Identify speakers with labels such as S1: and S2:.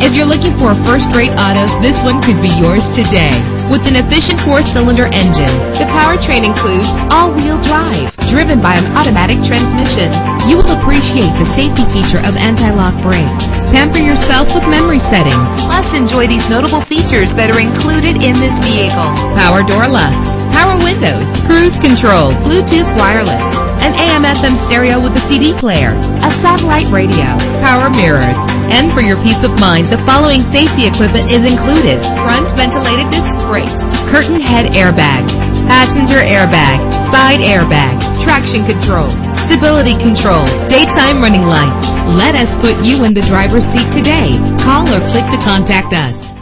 S1: If you're looking for a first-rate auto, this one could be yours today. With an efficient four-cylinder engine, the powertrain includes all-wheel drive, driven by an automatic transmission. You will appreciate the safety feature of anti-lock brakes. Pamper yourself with memory settings. Plus, enjoy these notable features that are included in this vehicle. Power door locks, power windows, cruise control, Bluetooth wireless, an AM FM stereo with a CD player, satellite radio, power mirrors, and for your peace of mind, the following safety equipment is included. Front ventilated disc brakes, curtain head airbags, passenger airbag, side airbag, traction control, stability control, daytime running lights. Let us put you in the driver's seat today. Call or click to contact us.